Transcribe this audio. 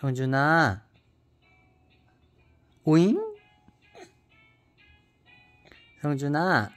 형준아 오잉? 형준아